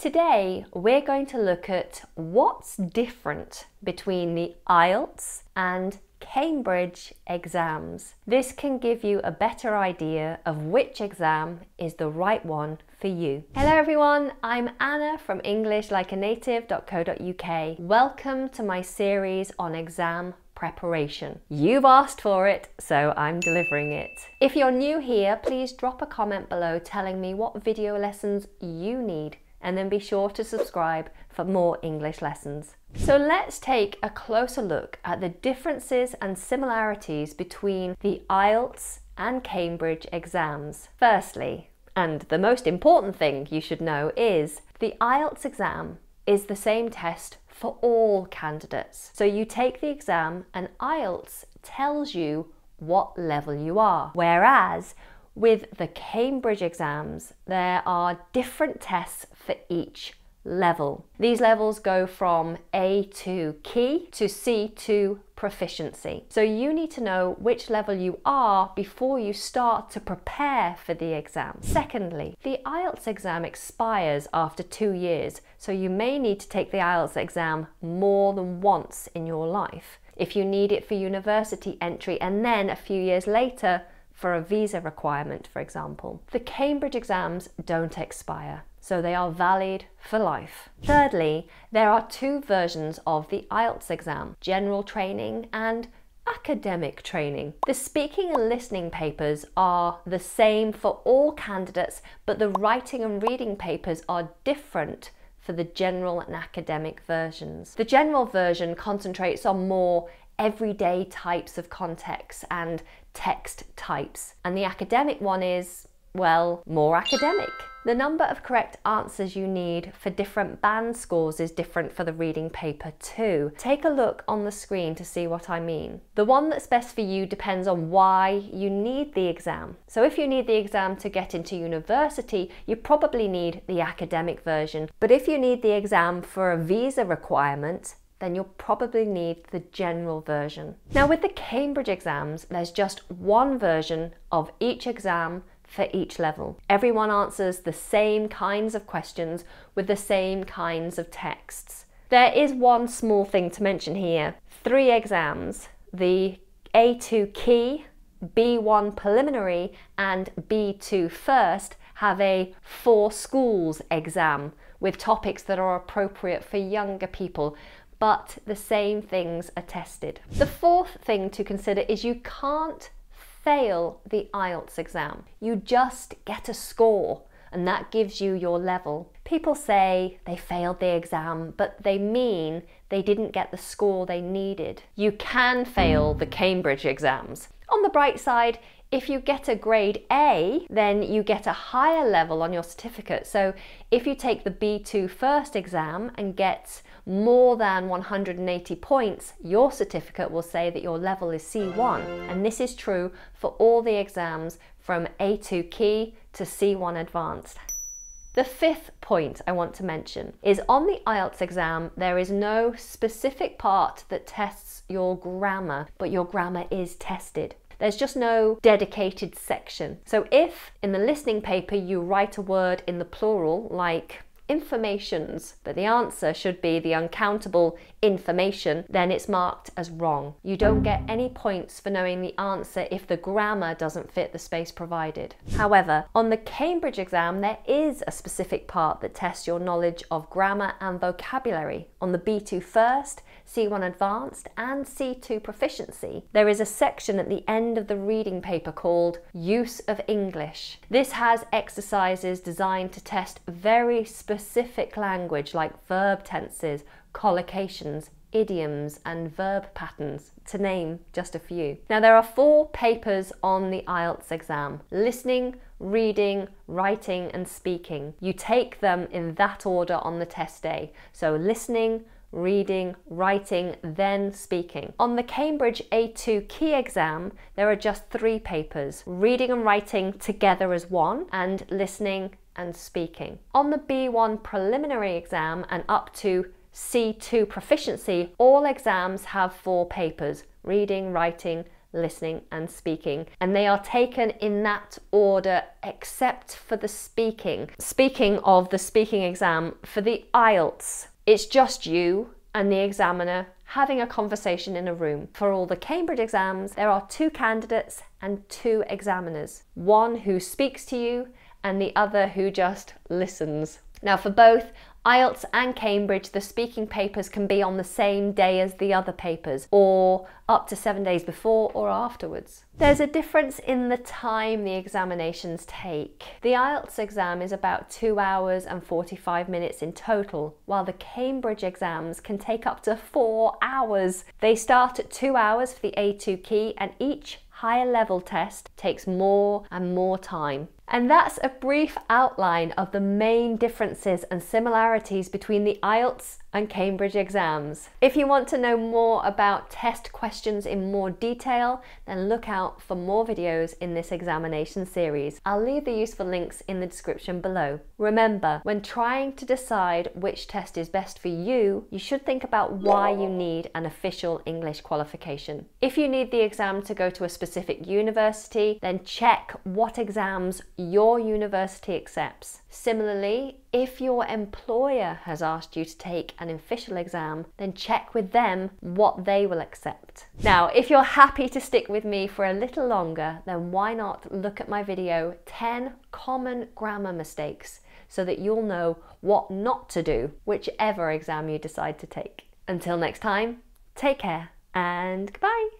Today, we're going to look at what's different between the IELTS and Cambridge exams. This can give you a better idea of which exam is the right one for you. Hello everyone, I'm Anna from EnglishLikeANative.co.uk. Welcome to my series on exam preparation. You've asked for it, so I'm delivering it. If you're new here, please drop a comment below telling me what video lessons you need and then be sure to subscribe for more English lessons. So let's take a closer look at the differences and similarities between the IELTS and Cambridge exams. Firstly, and the most important thing you should know is the IELTS exam is the same test for all candidates. So you take the exam and IELTS tells you what level you are. Whereas with the Cambridge exams, there are different tests for each level. These levels go from A2 key to C2 proficiency. So you need to know which level you are before you start to prepare for the exam. Secondly, the IELTS exam expires after two years, so you may need to take the IELTS exam more than once in your life. If you need it for university entry and then a few years later for a visa requirement, for example. The Cambridge exams don't expire so they are valid for life. Thirdly, there are two versions of the IELTS exam, general training and academic training. The speaking and listening papers are the same for all candidates, but the writing and reading papers are different for the general and academic versions. The general version concentrates on more everyday types of contexts and text types, and the academic one is, well, more academic. The number of correct answers you need for different band scores is different for the reading paper too. Take a look on the screen to see what I mean. The one that's best for you depends on why you need the exam. So if you need the exam to get into university, you probably need the academic version. But if you need the exam for a visa requirement, then you'll probably need the general version. Now with the Cambridge exams, there's just one version of each exam for each level. Everyone answers the same kinds of questions with the same kinds of texts. There is one small thing to mention here. Three exams, the A2 Key, B1 Preliminary and B2 First have a for schools exam with topics that are appropriate for younger people but the same things are tested. The fourth thing to consider is you can't fail the IELTS exam. You just get a score and that gives you your level. People say they failed the exam, but they mean they didn't get the score they needed. You can fail the Cambridge exams. On the bright side, if you get a grade A, then you get a higher level on your certificate. So if you take the B2 first exam and get more than 180 points, your certificate will say that your level is C1. And this is true for all the exams from A2 Key to C1 Advanced. The fifth point I want to mention is on the IELTS exam, there is no specific part that tests your grammar, but your grammar is tested. There's just no dedicated section. So if in the listening paper you write a word in the plural, like informations, but the answer should be the uncountable information, then it's marked as wrong. You don't get any points for knowing the answer if the grammar doesn't fit the space provided. However, on the Cambridge exam, there is a specific part that tests your knowledge of grammar and vocabulary. On the B2 first, C1 Advanced and C2 Proficiency, there is a section at the end of the reading paper called Use of English. This has exercises designed to test very specific language like verb tenses, collocations, idioms and verb patterns, to name just a few. Now there are four papers on the IELTS exam, listening, reading, writing and speaking. You take them in that order on the test day. So listening, reading, writing, then speaking. On the Cambridge A2 Key exam, there are just three papers, reading and writing together as one, and listening and speaking. On the B1 preliminary exam and up to C2 proficiency, all exams have four papers, reading, writing, listening, and speaking. And they are taken in that order except for the speaking. Speaking of the speaking exam, for the IELTS, it's just you and the examiner having a conversation in a room. For all the Cambridge exams, there are two candidates and two examiners one who speaks to you and the other who just listens. Now, for both, IELTS and Cambridge, the speaking papers can be on the same day as the other papers, or up to seven days before or afterwards. There's a difference in the time the examinations take. The IELTS exam is about two hours and 45 minutes in total, while the Cambridge exams can take up to four hours. They start at two hours for the A2 key, and each higher level test takes more and more time. And that's a brief outline of the main differences and similarities between the IELTS and Cambridge exams. If you want to know more about test questions in more detail, then look out for more videos in this examination series. I'll leave the useful links in the description below. Remember, when trying to decide which test is best for you, you should think about why you need an official English qualification. If you need the exam to go to a specific university, then check what exams your university accepts. Similarly, if your employer has asked you to take an official exam, then check with them what they will accept. Now, if you're happy to stick with me for a little longer, then why not look at my video 10 common grammar mistakes so that you'll know what not to do, whichever exam you decide to take. Until next time, take care and goodbye.